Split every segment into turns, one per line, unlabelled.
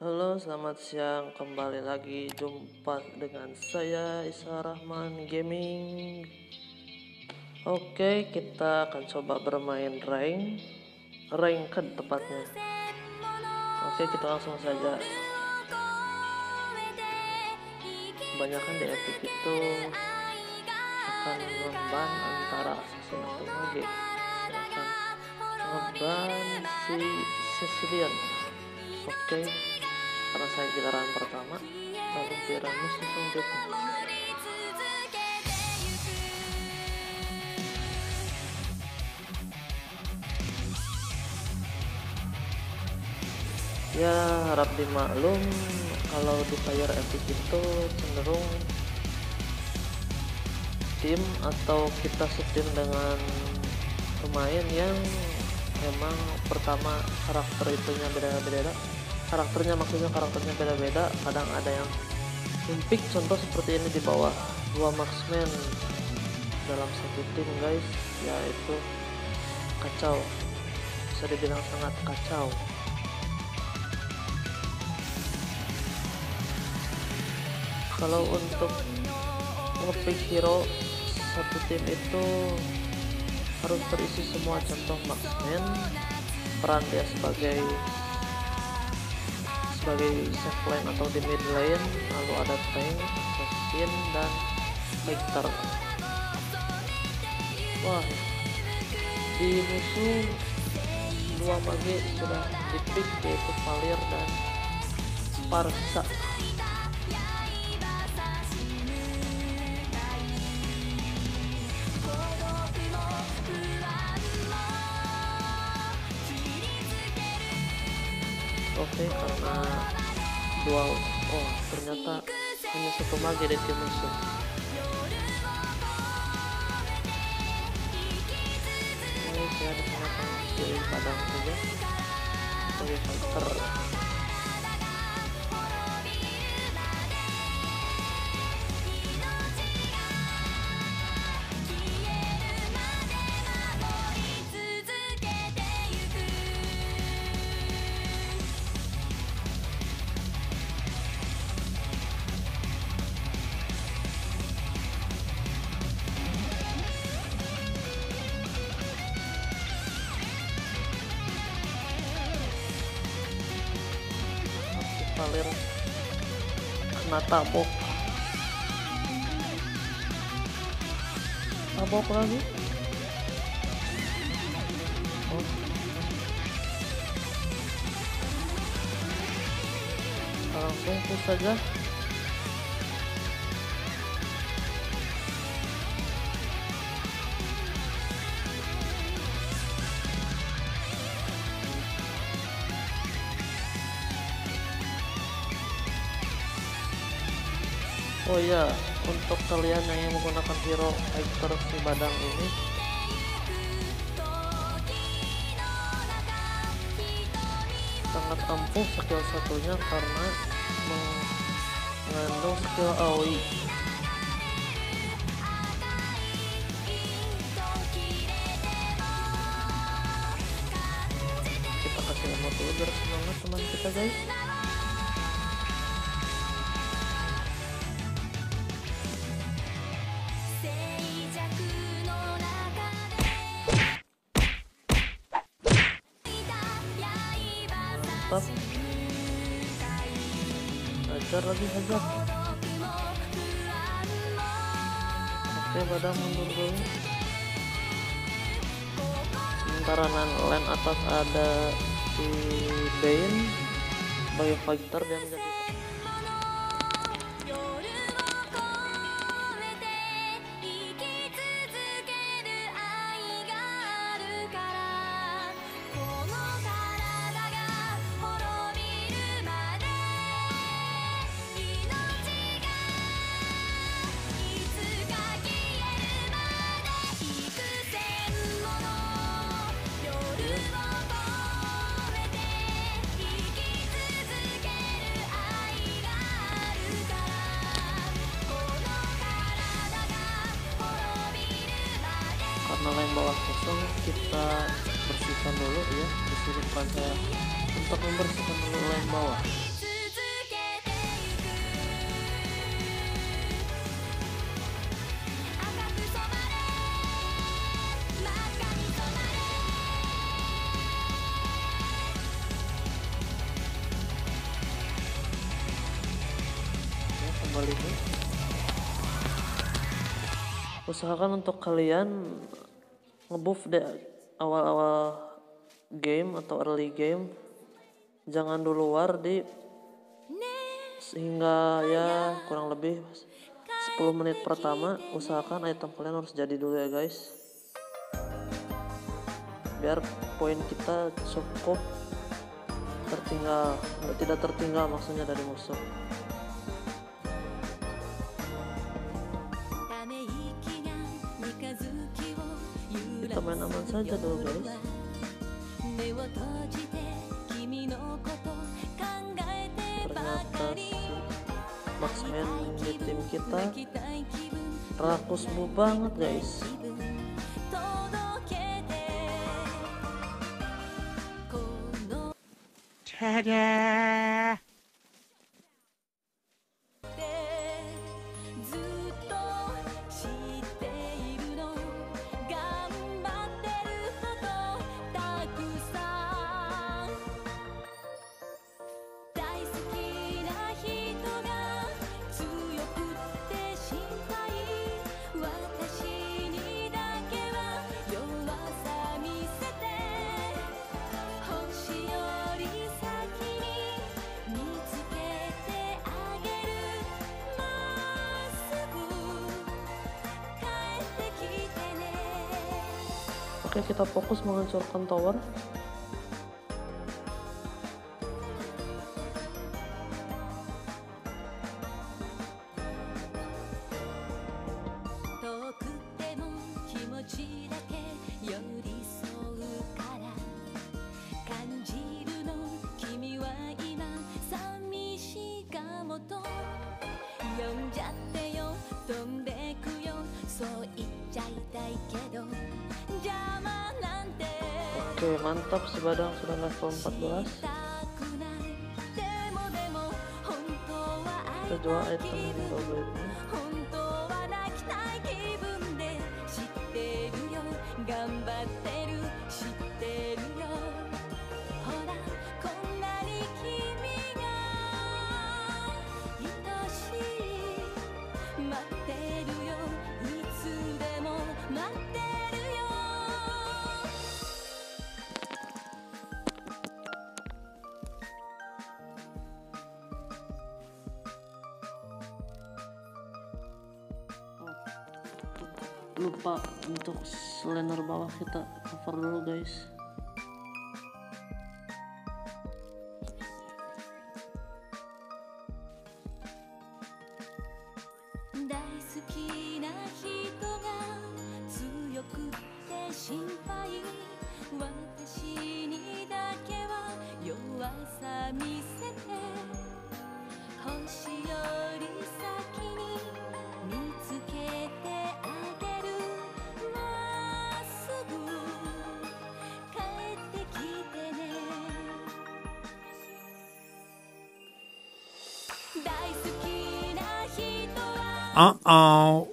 Halo, selamat siang. Kembali lagi jumpa dengan saya Isa Rahman Gaming. Oke, kita akan coba bermain rank, ranked tepatnya. Oke, kita langsung saja. Kebanyakan di Epic itu akan memban antara assassin atau mage. Akan ngeban si Sicilian. Oke, karena saya giliran pertama, lalu Tyrannus selanjutnya. Ya harap dimaklum kalau di Fire Epic itu cenderung tim atau kita setim dengan pemain yang memang pertama karakter itunya beda-beda. Karakternya maksudnya karakternya beda-beda kadang ada yang impik contoh seperti ini di bawah dua marksman dalam satu tim guys yaitu kacau. Bisa dibilang sangat kacau kalau untuk ngepick hero satu tim itu harus terisi semua contoh marksman peran dia sebagai sebagai safe lane atau di mid lane lalu ada tank, assassin dan fighter wah di musuh dua mage sudah dipick yaitu Valir dan Sparsa oke karena dua oh ternyata hanya satu mage dari tim musuh oke saya akan pilih padang saja. Sebagai fighter Masih Valir kena tabok tabok lagi oh. langsung push saja Oh iya, untuk kalian yang menggunakan hero fighter si badang ini sangat ampuh skill satunya karena mengandung skill AOE kita kasih emot dulu biar semangat teman kita guys mantap hajar lagi hajar oke pada mundur dulu. Sementara lane atas ada si Bane sebagai fighter dia menjadi
karena lem bawah kosong kita bersihkan dulu ya. Di sini depan untuk membersihkan dulu lem bawah. Ya, kembali ke usahakan untuk kalian ngebuff deh awal-awal game atau early game. Jangan dulu war di sehingga ya kurang lebih 10 menit pertama usahakan item kalian harus jadi dulu ya guys. Biar poin kita cukup tertinggal tidak tertinggal maksudnya dari musuh. aman-aman saja dong guys ternyata Maxman di tim kita rakus bu banget guys
Tada!
Oke, kita fokus menghancurkan tower. Oke mantap si sudah level 14 Kita jual item
yang
double ini.
Gambar.
lupa untuk selenor bawah kita cover dulu guys.
啊啊。呃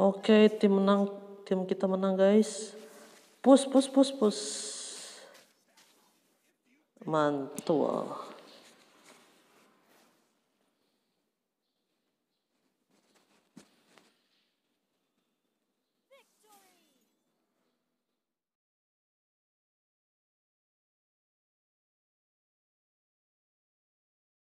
Oke, tim menang, tim kita menang guys. Push, push, push, push. Mantul.